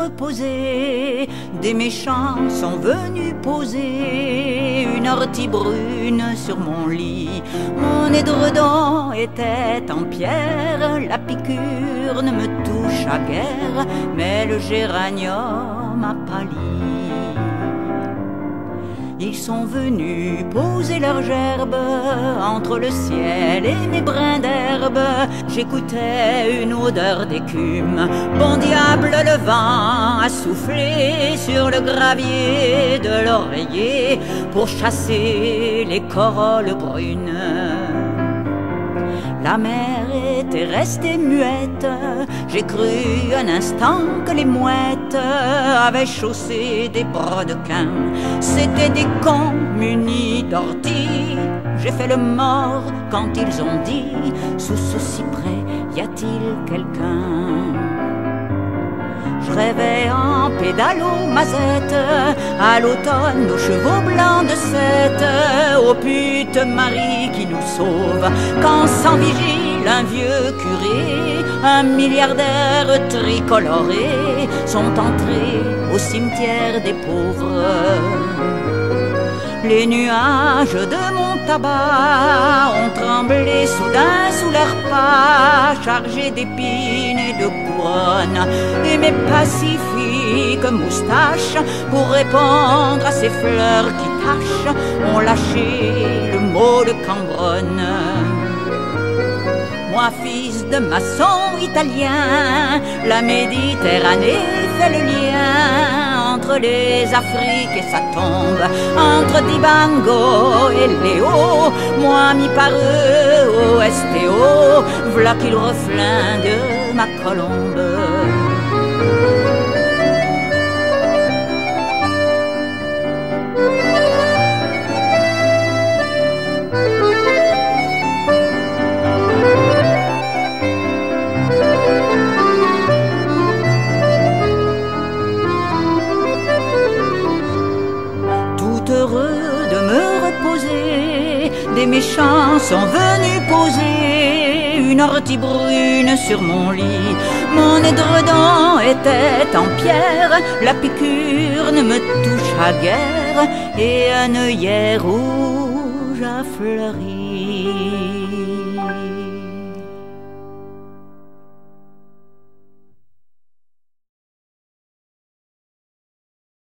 reposer. Des méchants sont venus poser une ortie brune sur mon lit. Mon édredon était en pierre, la piqûre ne me touche à guère, mais le géranium a pâli. Ils sont venus poser leurs gerbes entre le ciel et mes brins d'herbe. J'écoutais une odeur d'écume. Bon diable, le vent a soufflé sur le gravier de l'oreiller pour chasser les corolles brunes. La mer était restée muette. J'ai cru un instant que les mouettes avaient chaussé des brodequins. C'était des cons munis d'orties. J'ai fait le mort quand ils ont dit Sous ce cyprès, y a-t-il quelqu'un? Je rêvais en pédalo mazette, à l'automne aux chevaux blancs de sept, aux putes Marie qui nous sauve, quand sans vigile un vieux curé, un milliardaire tricoloré, sont entrés au cimetière des pauvres. Les nuages de mon tabac ont tremblé soudain sous leurs pas, chargés d'épines et de couronnes. Et mes pacifiques moustaches, pour répondre à ces fleurs qui tâchent, ont lâché le mot de Cambronne. Moi, fils de maçon italien, la Méditerranée fait le lien entre les Afriques et sa tombe, entre Dibango et Léo, moi mi par eux au STO, v'là qu'il reflingue ma colombe. Des méchants sont venus poser une ortie brune sur mon lit. Mon édredon était en pierre, la piqûre ne me touche à guère, et un œillet rouge a fleuri.